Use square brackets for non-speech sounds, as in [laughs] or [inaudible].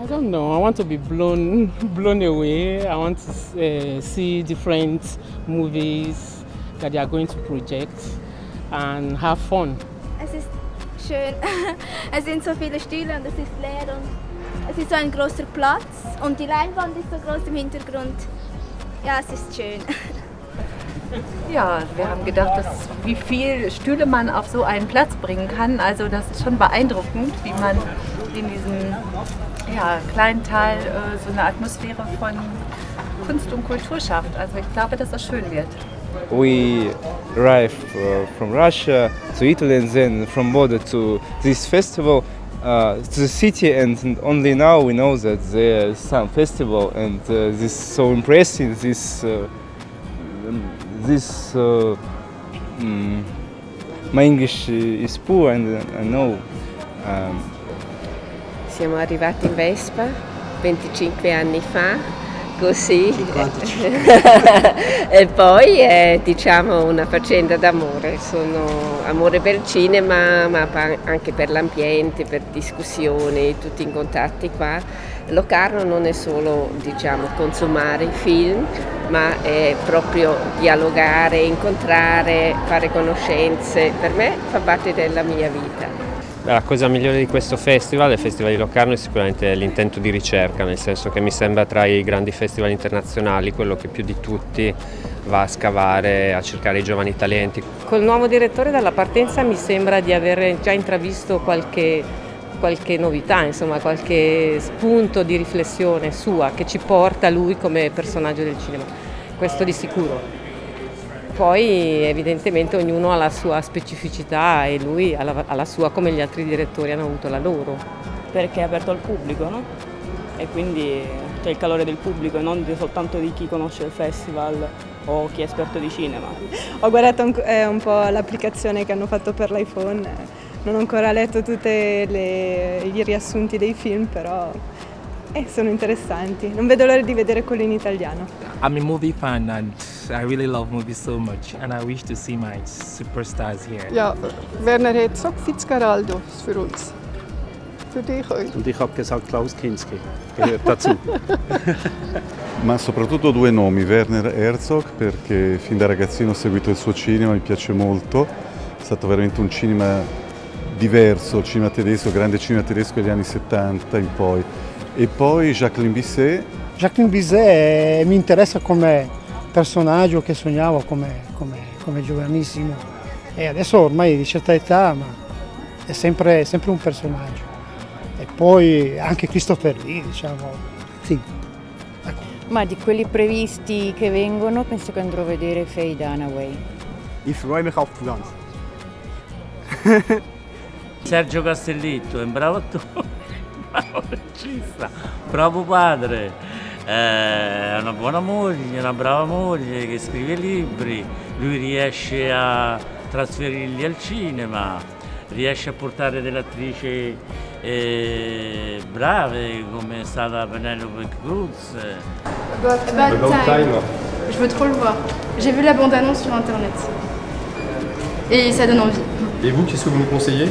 I don't know. I want to be blown, [laughs] blown away. I want to uh, see different movies that they are going to project and have fun. Es ist schön. [laughs] es sind so viele Stühle und es ist leer und es ist so ein großer Platz und die Leinwand ist so groß im Hintergrund. Ja, es ist schön. [laughs] Ja, wir haben gedacht, dass, wie viel Stühle man auf so einen Platz bringen kann. Also das ist schon beeindruckend, wie man in diesem ja, kleinen Teil äh, so eine Atmosphäre von Kunst und Kultur schafft. Also ich glaube, dass das schön wird. We arrived uh, from Russia to Italy and then from border to this festival uh, to the city and only now we know that there's some festival and uh, this is so impressive this uh, this uh, mm, my English is poor and I know um, Siamo arrivati in Vespa 25 anni fa, così. [laughs] e poi è diciamo una faccenda d'amore, sono amore per il cinema ma anche per l'ambiente, per discussioni, tutti in contatti qua. Locarno non è solo diciamo, consumare i film, ma è proprio dialogare, incontrare, fare conoscenze. Per me fa parte della mia vita. La cosa migliore di questo festival, il Festival di Locarno, è sicuramente l'intento di ricerca, nel senso che mi sembra tra i grandi festival internazionali quello che più di tutti va a scavare, a cercare i giovani talenti. Col nuovo direttore dalla partenza mi sembra di aver già intravisto qualche, qualche novità, insomma, qualche spunto di riflessione sua che ci porta lui come personaggio del cinema, questo di sicuro. Poi evidentemente ognuno ha la sua specificità e lui ha la, ha la sua come gli altri direttori hanno avuto la loro. perché è aperto al pubblico, no? E quindi c'è il calore del pubblico e non soltanto di chi conosce il festival o chi è esperto di cinema. Ho guardato un, eh, un po' l'applicazione che hanno fatto per l'iPhone, non ho ancora letto tutti i riassunti dei film, però eh, sono interessanti. Non vedo l'ora di vedere quello in italiano. I'm a movie fan and I really love movies so much and I wish to see my superstars here. Ja, Werner Herzog, Fitzcarraldo ist für uns. Für dich auch. Und ich habe gesagt, Klaus Kinski gehört dazu. [laughs] Ma soprattutto due nomi, Werner Herzog perché fin da ragazzino ho seguito il suo cinema, mi piace molto, è stato veramente un cinema diverso, il cinema tedesco, grande cinema tedesco degli anni 70 in poi. E poi Jacqueline Bisset, Jacqueline Bisset eh, mi interessa come personaggio che sognavo come, come- come giovanissimo e adesso ormai di certa età ma è sempre, sempre un personaggio. E poi anche Christopher Lee, diciamo, sì. Ma di quelli previsti che vengono penso che andrò a vedere Faye Dunaway. Ich freue mich auf. Sergio Castellitto è un bravo attore, bravo regista, bravo padre, eh, è una buona moglie, una brava moglie che scrive libri, lui riesce a trasferirli al cinema, riesce a portare delle attrici eh, brave come è stata Penelope Cruz. About, time. Je veux trop le voir. J'ai vu la bande-annonce sur internet. Et ça donne envie. Et vous, qu'est-ce que vous nous conseillez?